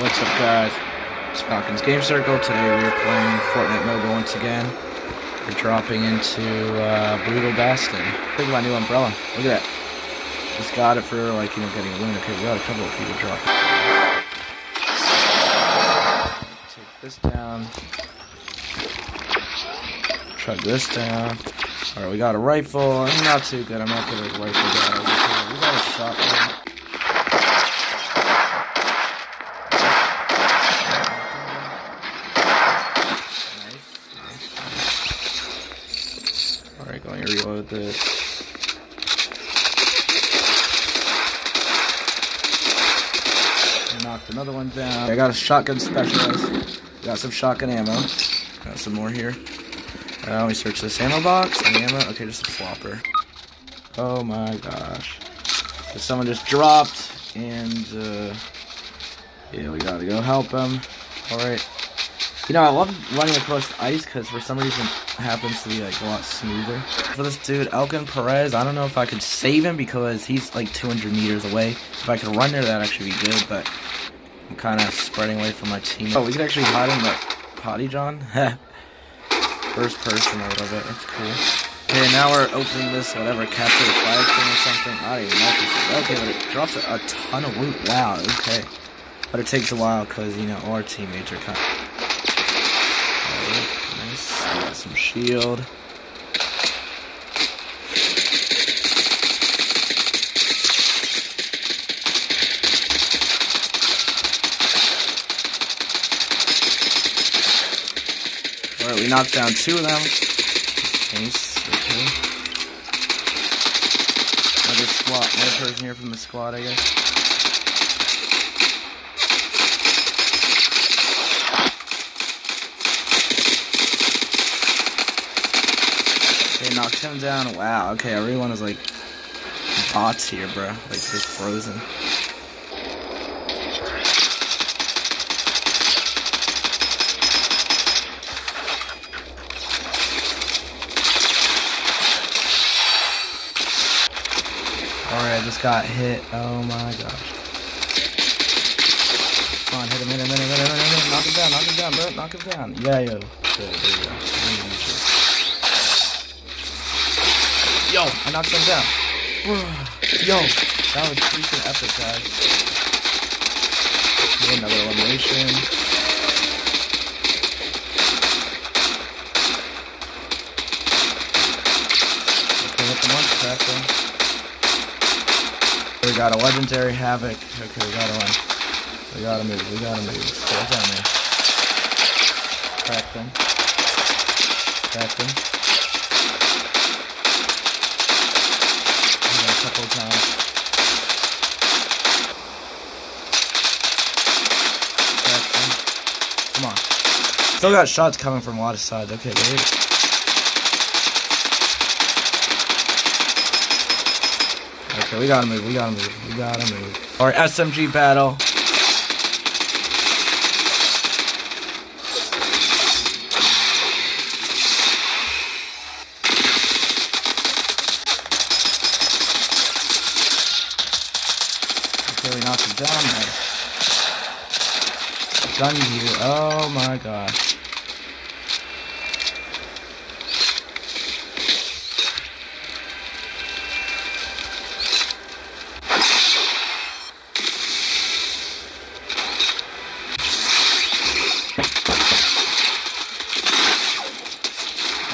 What's up guys? It's Falconz Game Circle. Today we are playing Fortnite Mobile once again. We're dropping into uh, Brutal Bastion. Look at my new umbrella. Look at that. Just got it for like, you know, getting a loon. Okay, we got a couple of people dropping. Take this down. Chug this down. Alright, we got a rifle. Not too good. I'm not good with rifle battles. We got a shotgun. Alright, going to reload this. Knocked another one down. I got a shotgun specialist. Got some shotgun ammo. Got some more here. Uh, let me search this ammo box. Any ammo? Okay, just a flopper. Oh my gosh. So someone just dropped, and uh, yeah, we gotta go help him. Alright. You know, I love running across the ice because for some reason it happens to be like a lot smoother. For this dude, Elkin Perez, I don't know if I could save him because he's like 200 meters away. If I could run there, that'd actually be good, but I'm kind of spreading away from my team. Oh, we could actually hide in the potty john. First person, I love it. That's cool. Okay, now we're opening this whatever capture flag thing or something. I don't even know this is. Okay, but it drops a, a ton of loot. Wow. Okay, but it takes a while because you know our teammates are kind. Of Some shield. Alright, we knocked down two of them. Nice. Okay. Another squad, another person here from the squad, I guess. Okay, knocked him down. Wow, okay, everyone is like bots here, bro. Like just frozen. Alright, I just got hit. Oh my gosh. Come on, hit him, hit him, hit him, hit him, hit him, hit him. Knock him down, knock him down, bro. Knock him down. Yeah, yo. Good, there you go. Yo, I knocked him down. Yo, that was freaking epic, guys. Another elimination. We got a legendary havoc. Okay, we gotta run. We gotta move. We gotta move. Hold down there. Crack them. Crack them. Times. Come on. Still got shots coming from a lot of sides. Okay, wait. Okay, we gotta move, we gotta move, we gotta move. Alright, SMG battle. We knocked him down. Nice. Gun heater. Oh my gosh.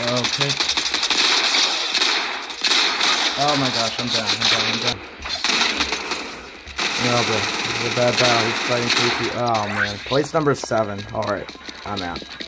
Okay. Oh my gosh, I'm down, I'm down, Bad battle. He's fighting. Oh man. Place number seven. Alright. I'm out.